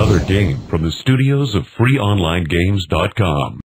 another game from the studios of freeonlinegames.com.